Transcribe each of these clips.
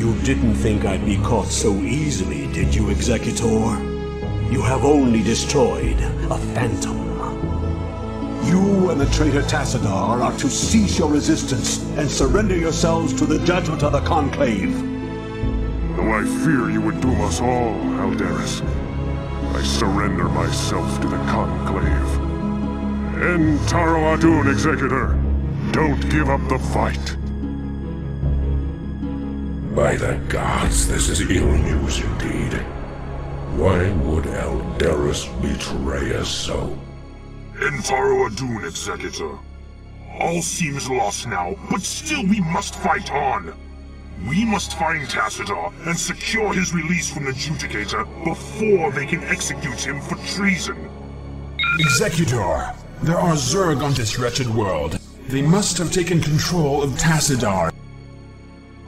You didn't think I'd be caught so easily, did you, Executor? You have only destroyed a phantom. You and the traitor Tassadar are to cease your resistance and surrender yourselves to the judgment of the Conclave. Though I fear you would doom us all, Aldaris, I surrender myself to the Conclave. En Taro Adun, Executor! Don't give up the fight! By the gods, this is ill news indeed. Why would Aldaris betray us so? Entaro Adun, Executor. All seems lost now, but still we must fight on. We must find Tassadar and secure his release from the Judicator before they can execute him for treason. Executor, there are Zerg on this wretched world. They must have taken control of Tassadar.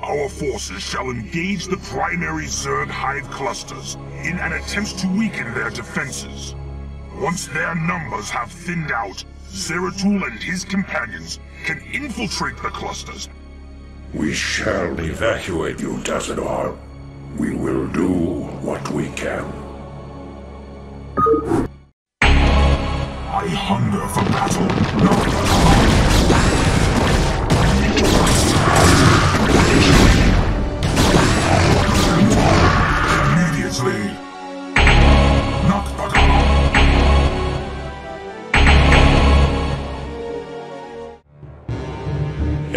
Our forces shall engage the primary Zerg hive clusters in an attempt to weaken their defenses. Once their numbers have thinned out, Zeratul and his companions can infiltrate the clusters. We shall evacuate you, Tassadar. We will do what we can. I hunger for battle.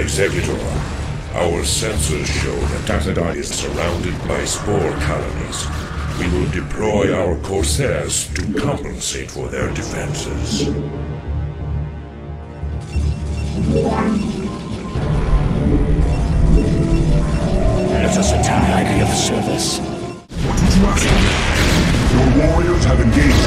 Executor, our sensors show that Tassadar is surrounded by spore colonies. We will deploy our Corsairs to compensate for their defenses. Let us attack. I give service. What did? Your warriors have engaged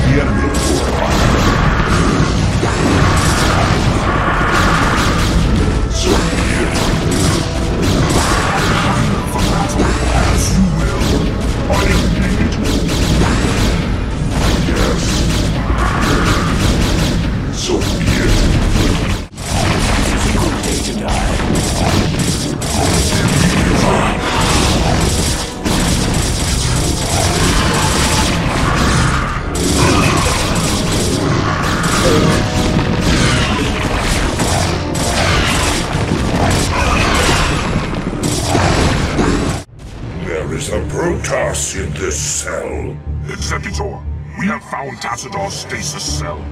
is a Protoss in this cell. Executor, we have found Tassadar's stasis cell.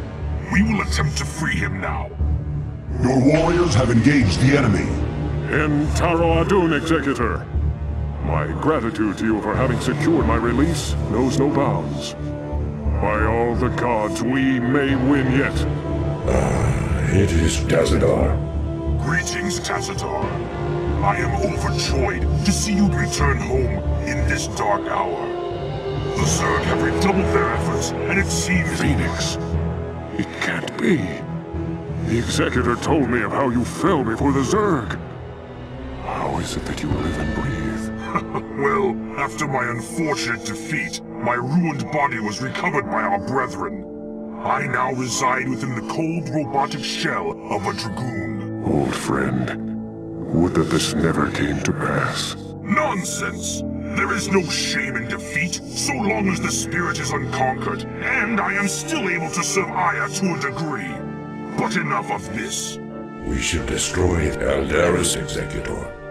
We will attempt to free him now. Your warriors have engaged the enemy. En Taro Adun, Executor. My gratitude to you for having secured my release knows no bounds. By all the gods, we may win yet. Ah, It is Tassadar. Greetings, Tassadar. I am overjoyed to see you return home in this dark hour. The Zerg have redoubled their efforts, and it seems... Fenix. It can't be. The Executor told me of how you fell before the Zerg. How is it that you live and breathe? well, after my unfortunate defeat, my ruined body was recovered by our brethren. I now reside within the cold robotic shell of a Dragoon. Old friend, would that this never came to pass. Nonsense! There is no shame in defeat, so long as the spirit is unconquered, and I am still able to serve Aiur to a degree. But enough of this. We should destroy Aldaris Executor.